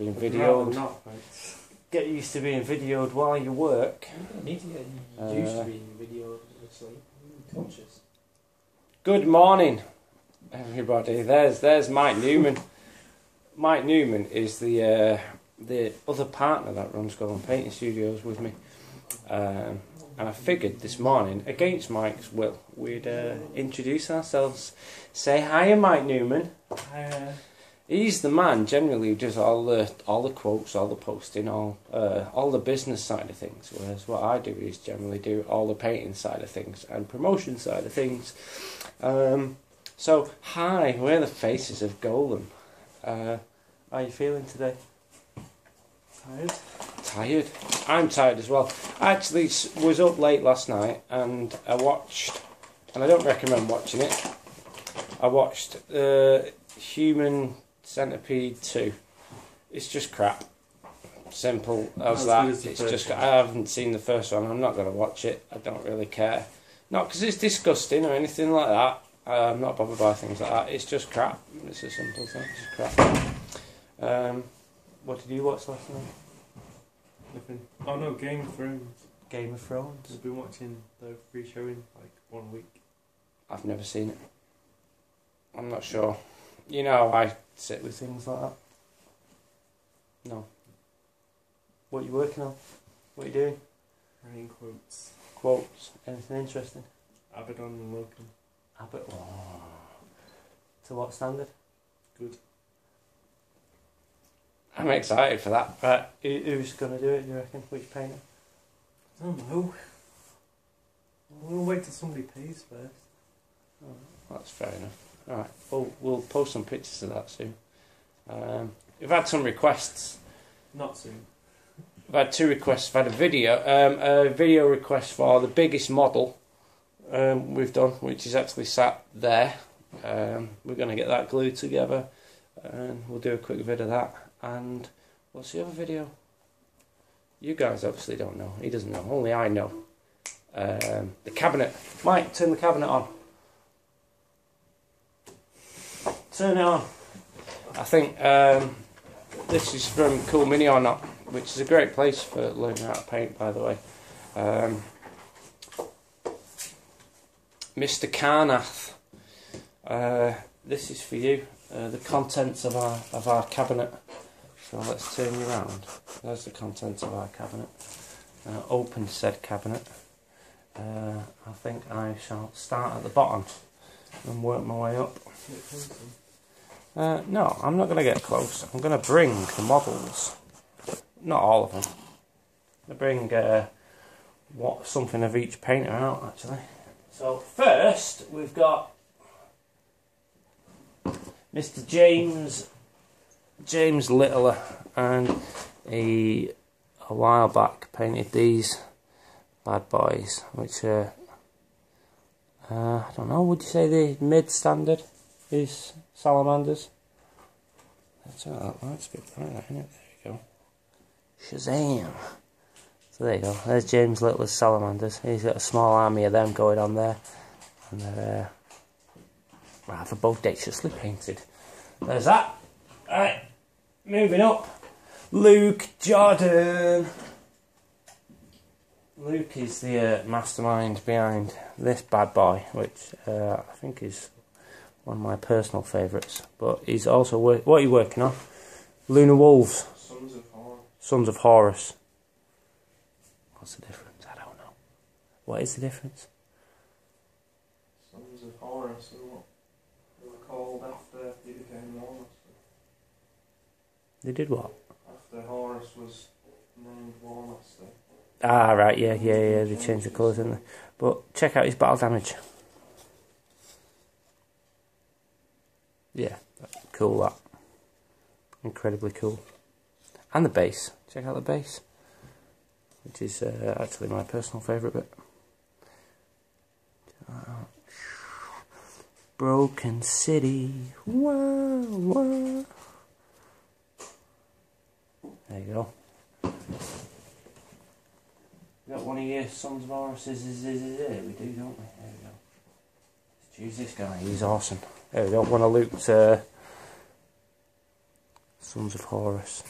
not being Rather videoed. not. Get used to being videoed while you work. You don't need to get Uh, used to being video, obviously. Conscious. Good morning, everybody. There's there's Mike Newman. Mike Newman is the uh, the other partner that runs Golem Painting Studios with me. Um, and I figured this morning, against Mike's will, we'd uh, introduce ourselves. Say hi, Mike Newman. Uh, He's the man generally who does all the all the quotes, all the posting, all uh, all the business side of things. Whereas what I do is generally do all the painting side of things and promotion side of things. Um, so hi, we're the faces of Golem. Uh, how are you feeling today? tired? Tired. I'm tired as well. I actually was up late last night and I watched, and I don't recommend watching it. I watched uh, Human Centipede 2. It's just crap. Simple as Not that. good as the It's just one. I haven't seen the first one. I'm not going to watch it. I don't really care. Not because it's disgusting or anything like that. Uh, I'm not bothered by things like that. It's just crap. It's a simple thing. It's just crap. Um, what did you watch last night? Nothing. Oh no, Game of Thrones. Game of Thrones. I've been watching the free showing like one week. I've never seen it. I'm not sure. You know, how I sit with things like that. No. What are you working on? What are you doing? Writing quotes. Quotes? Anything interesting? Abaddon and Loken. Abbott. Oh. To what standard? Good. I'm excited for that. Right, who, who's going to do it, do you reckon? Which painter? I don't know. We'll wait till somebody pays first. Oh, that's fair enough. Alright, we'll, we'll post some pictures of that soon. Um, we've had some requests. Not soon. I've had two requests. I've had a video, um, a video request for the biggest model um, we've done, which is actually sat there. Um, we're going to get that glued together, and we'll do a quick vid of that. And what's the other video? You guys obviously don't know. He doesn't know. Only I know. Um, the cabinet. Mike, turn the cabinet on. It on. I think um, this is from Cool Mini or Not which is a great place for learning how to paint, by the way. Um, Mr. Carnath, uh, this is for you. Uh, the contents of our of our cabinet. So let's turn you around. There's the contents of our cabinet. Uh, open said cabinet. Uh, I think I shall start at the bottom and work my way up. Uh, no, I'm not going to get close. I'm going to bring the models not all of them. I bring uh, what something of each painter out actually. So first we've got Mr. James James Littler and he a while back painted these bad boys, which are uh, I don't know. Would you say the mid standard is salamanders? That's all that light's a bit bright, isn't it? There you go. Shazam! So there you go. There's James Littler's salamanders. He's got a small army of them going on there, and they're uh, rather bodaciously painted. There's that. Alright, moving up. Luke Jordan. Luke is the uh, mastermind behind this bad boy, which uh, I think is one of my personal favourites. But he's also what are you working on? Lunar Wolves. Sons of Horror. Sons of Horus. What's the difference? I don't know. What is the difference? Sons of Horus are what they were called after became. They did what? After Horus was named Warmaster. Ah, right, yeah, yeah, yeah. They changed the colours, didn't they? But check out his battle damage. Yeah, cool. That incredibly cool. And the base. Check out the base, which is uh, actually my personal favourite bit. Broken City. Wah, wah. There you go. We got one of your sons of Horus. We do, don't we? There we go. Choose this guy. He's awesome. Uh, I don't want to look to uh, Sons of Horus.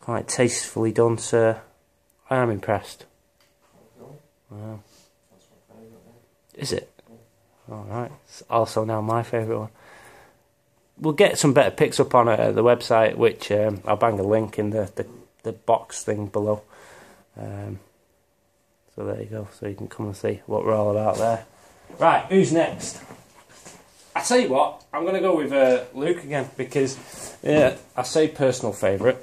Quite tastefully done, sir. I am impressed. Wow. Is it? Alright. Also now my favourite one. We'll get some better picks up on uh, the website, which um, I'll bang a link in the, the, the box thing below. Um, so there you go. So you can come and see what we're all about there. Right, who's next? I tell you what, I'm going to go with uh, Luke again because, yeah, I say personal favourite.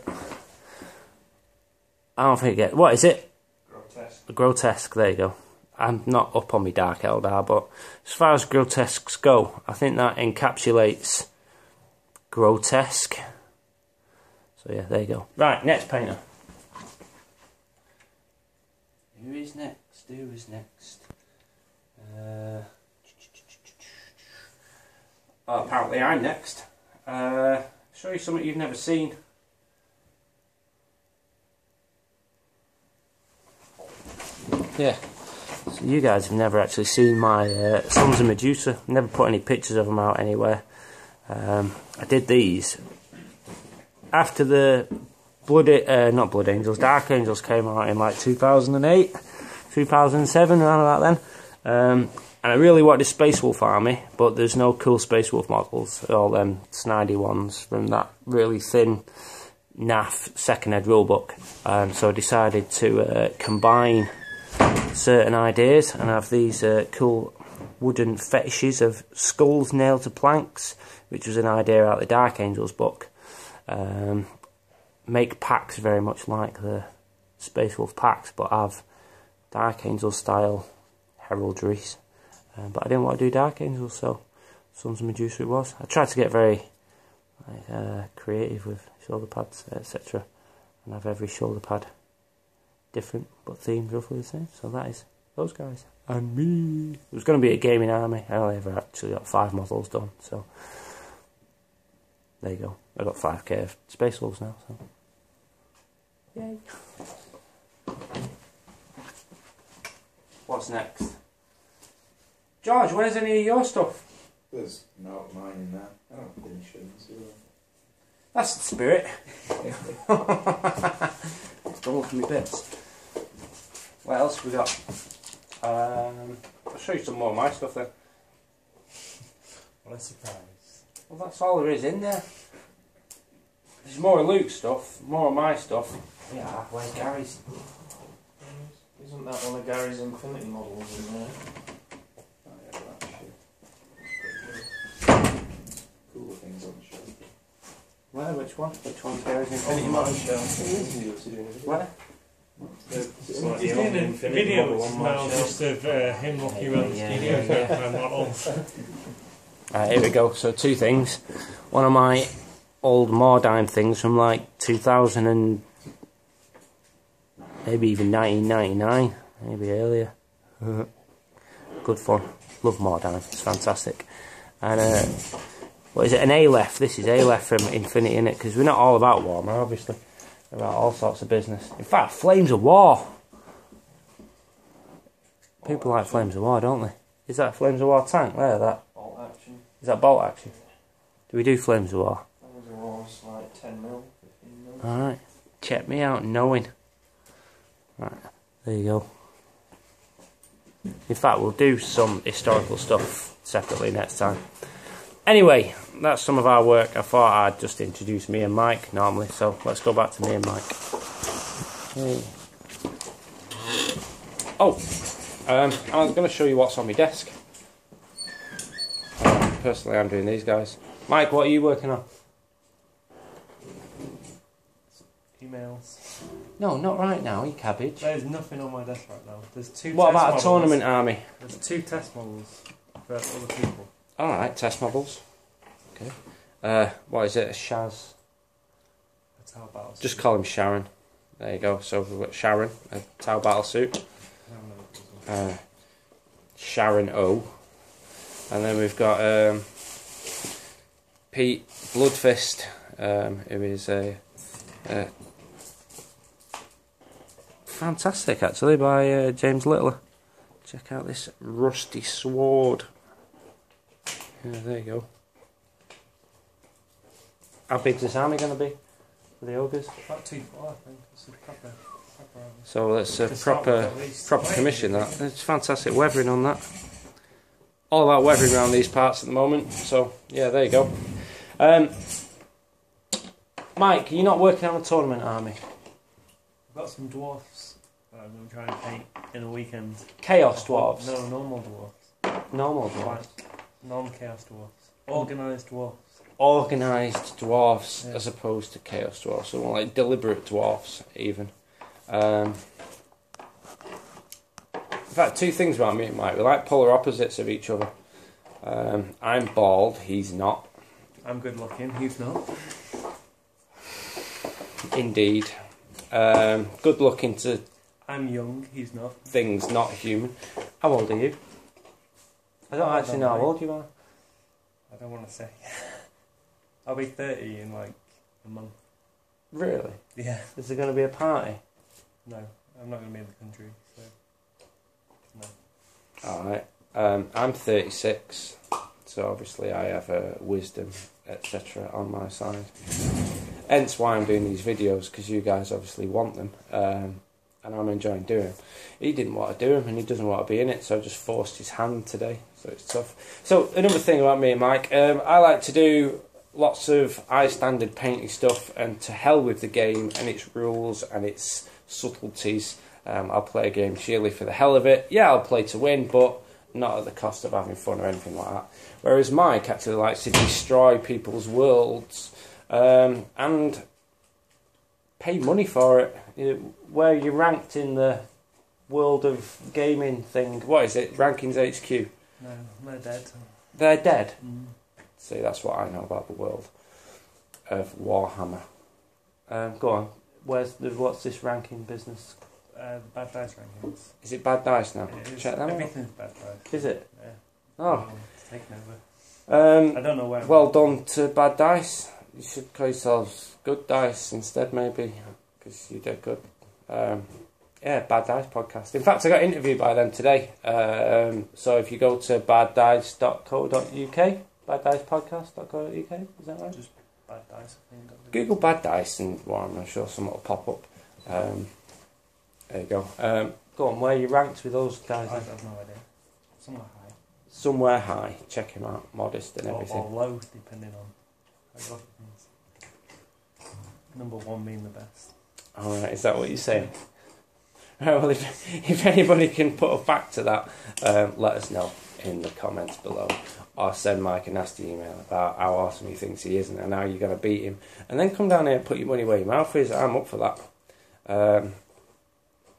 I don't think it. What is it? Grotesque. Grotesque. There you go. I'm not up on my Dark Eldar, but as far as grotesques go, I think that encapsulates grotesque. So yeah, there you go. Right, next painter. Who is next? Who is next? Uh, oh, apparently I'm next. Uh, show you something you've never seen. Yeah. So you guys have never actually seen my uh, Sons of Medusa. Never put any pictures of them out anywhere. Um, I did these after the Blood, uh, not Blood Angels, Dark Angels came out in like 2008, 2007, around about then. Um, and I really wanted a Space Wolf army, but there's no cool Space Wolf models. All them snidey ones from that really thin NAF second ed rulebook. Um, so I decided to uh, combine certain ideas and have these uh, cool wooden fetishes of skulls nailed to planks, which was an idea out of the Dark Angels book. Um, make packs very much like the Space Wolf packs, but have Dark Angel style heraldries. Um, but I didn't want to do Dark Angels, so Sons of Medusa it was. I tried to get very like, uh, creative with shoulder pads, etc., and have every shoulder pad different, but themed roughly the same. So that is those guys and me. It was going to be a gaming army. I only ever actually got five models done, so there you go. I got five K of Space Wolves now. So yay. What's next? George, where's any of your stuff? There's not mine in there. I don't finish them. So. That's the spirit. Don't look at me bits. What else we got? Um, I'll show you some more of my stuff then. What a surprise. Well, that's all there is in there. There's more of Luke's stuff, more of my stuff. Yeah, where's Gary's? Isn't that one of Gary's Infinity models in there? Oh, yeah, that shit. Cool things on the shelf. Where? Which one? Which one's Gary's Infinity On Model? my shelf. Where? It's like He's the old doing a Infinity video model on my now shelf. just of uh, him walking around the Yeah, studio yeah, trying to find models. Alright, here we go. So two things. One of my old Mordheim things from like 2000 and maybe even 1999, maybe earlier. Good fun. Love Mordheim. It's fantastic. And uh, what is it? An Aleph. This is Aleph from Infinity in it because we're not all about Warhammer, obviously. We're about all sorts of business. In fact, Flames of War. People like Flames of War, don't they? Is that a Flames of War tank? There, that. Bolt action. Is that bolt action? Do we do Flames of War? Those are all like 10 mil, 15 mil. Alright. Check me out, knowing. Right, there you go. In fact, we'll do some historical stuff separately next time. Anyway, that's some of our work. I thought I'd just introduce me and Mike normally, so let's go back to me and Mike. Oh, um, I was going to show you what's on my desk. Personally, I'm doing these guys. Mike, what are you working on? Emails. No, not right now, you cabbage. There's nothing on my desk right now. There's two. What test about a tournament army? There's two test models for other people. Alright, test models. Okay. Uh, what is it? A Shaz? That's how about. Just call him Sharon. There you go. So we've got Sharon, a Tau battle suit. Uh, Sharon O. And then we've got um, Pete Bloodfist, um, who is a. Uh, fantastic, actually, by uh, James Littler. Check out this rusty sword. Yeah, there you go. How big's this army going to be? for the ogres. About two four, I think. It's a proper, proper hours. So that's a To start with, proper proper commission. That it's fantastic weathering on that. All about weathering around these parts at the moment. So yeah, there you go. Um, Mike, you're not working on a tournament army. I've got some dwarfs I'm going to try and paint in a weekend. Chaos dwarves. No, normal dwarfs. Normal dwarves. Non-chaos dwarfs. Organised dwarfs. Organised dwarfs Yeah. as opposed to chaos dwarfs. So more like deliberate dwarfs, even. Um, in fact, two things about me and Mike. We're like polar opposites of each other. Um, I'm bald. He's not. I'm good looking, he's not. Indeed. Um, good looking to I'm young, he's not. things not human. How old are you? I don't I actually don't know how old you are. I don't want to say. I'll be 30 in like a month. Really? Yeah. Is there going to be a party? No, I'm not going to be in the country, so. No. Alright. Um, I'm 36, so obviously I have uh, wisdom, etc. on my side. Hence why I'm doing these videos, because you guys obviously want them, um, and I'm enjoying doing. He didn't want to do them, and he doesn't want to be in it, so I just forced his hand today, so it's tough. So, another thing about me and Mike, um, I like to do lots of high standard painting stuff, and to hell with the game and its rules and its subtleties. Um, I'll play a game sheerly for the hell of it. Yeah, I'll play to win, but not at the cost of having fun or anything like that. Whereas Mike actually likes to destroy people's worlds um, and pay money for it. You know, where you're ranked in the world of gaming thing. What is it? Rankings HQ. No, they're dead. They're dead. Mm. See, that's what I know about the world of Warhammer. Um, go on. Where's the, what's this ranking business? Uh, bad dice rankings. Is it Bad Dice now? It is- Check them out. Bad dice. Is it? Yeah. Oh. It's taken over. Um, I don't know where. Well done to Bad Dice. You should call yourselves Good Dice instead, maybe, because you did good. Um, yeah, Bad Dice podcast. In fact, I got interviewed by them today. Um, so if you go to baddice.co.uk, baddicepodcast.co.uk, is that right? Just Bad dice, I think. Google Bad Dice and well, I'm sure something will pop up. Um, there you go. Um, go on, where are you ranked with those I guys? then? have no idea. Somewhere high. Somewhere high. Check him out. Modest and Or, everything. or low, depending on look at things. Number one being the best. Alright, is that what you're saying? Right, well, if, if anybody can put a fact to that, um, let us know in the comments below. Or send Mike a nasty email about how awesome he thinks he is and how you're going to beat him. And then come down here and put your money where your mouth is. I'm up for that. Um,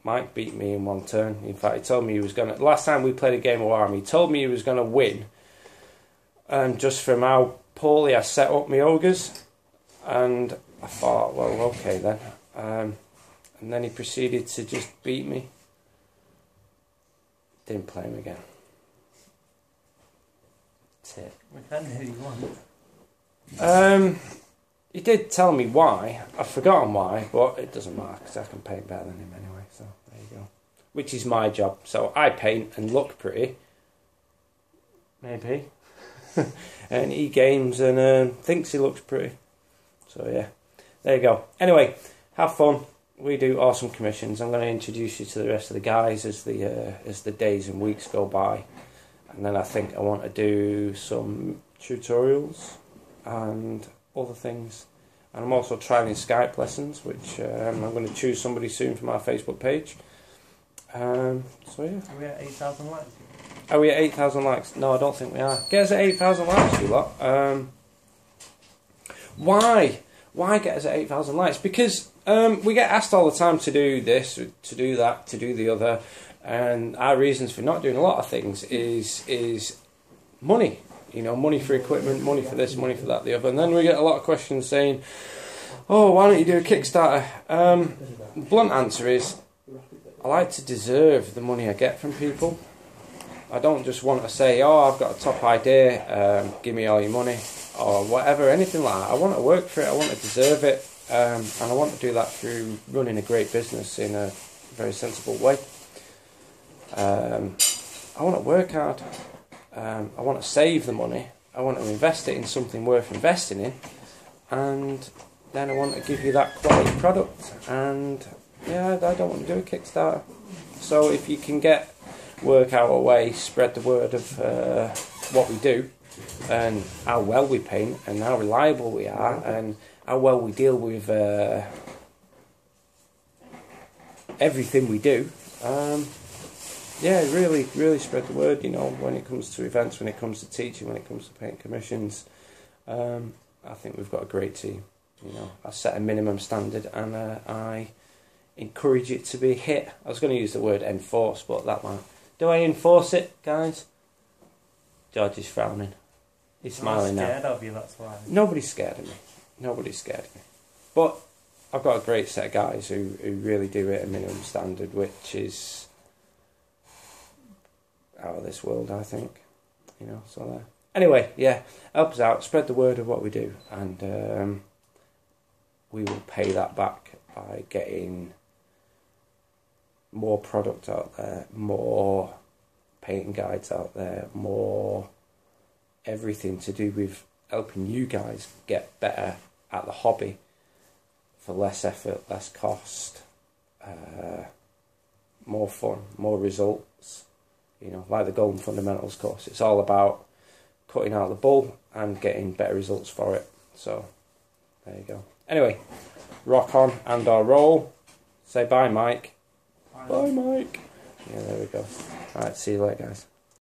Mike beat me in one turn. In fact, he told me he was going to. Last time we played a game of Warhammer, he told me he was going to win. Um, just from how poorly I set up my ogres. And I thought, well, okay then. Um, and then he proceeded to just beat me. Didn't play him again. Tit. We can do you want. Um, he did tell me why. I've forgotten why, but it doesn't matter because I can paint better than him anyway. So there you go. Which is my job. So I paint and look pretty. Maybe. and he games and um, thinks he looks pretty. So yeah, there you go. Anyway, have fun. We do awesome commissions. I'm going to introduce you to the rest of the guys as the uh, as the days and weeks go by, and then I think I want to do some tutorials and other things. And I'm also trying Skype lessons, which um, I'm going to choose somebody soon from our Facebook page. Um, so yeah, Are we at 8,000 likes? Are we at 8,000 likes? No, I don't think we are. Get us at 8,000 likes, you lot. Um, why? Why get us at 8,000 likes? Because um, we get asked all the time to do this, to do that, to do the other. And our reasons for not doing a lot of things is is money. You know, money for equipment, money for this, money for that, the other. And then we get a lot of questions saying, oh, why don't you do a Kickstarter? Um, blunt answer is, I like to deserve the money I get from people. I don't just want to say, oh, I've got a top idea, um, give me all your money, or whatever, anything like that. I want to work for it, I want to deserve it, um, and I want to do that through running a great business in a very sensible way. Um, I want to work hard, um, I want to save the money, I want to invest it in something worth investing in, and then I want to give you that quality product. And yeah, I don't want to do a Kickstarter. So if you can get work our way, spread the word of uh, what we do and how well we paint and how reliable we are and how well we deal with uh, everything we do. Um, yeah, really, really spread the word. You know, when it comes to events, when it comes to teaching, when it comes to paint commissions, um, I think we've got a great team. You know, I set a minimum standard and uh, I encourage it to be hit. I was going to use the word enforce, but that might. Do I enforce it, guys? George is frowning. He's smiling I'm now. scared of you, that's why. Nobody's scared of me. Nobody's scared of me. But I've got a great set of guys who, who really do it at a minimum standard, which is out of this world, I think. You know, so there. Anyway, yeah, help us out, spread the word of what we do, and um, we will pay that back by getting more product out there, more painting guides out there, more everything to do with helping you guys get better at the hobby for less effort, less cost, uh, more fun, more results. You know, like the Golden Fundamentals course, it's all about cutting out the bull and getting better results for it. So, there you go. Anyway, rock on and our roll. Say bye, Mike. Bye, Mike. Yeah, there we go. Alright, see you later, guys.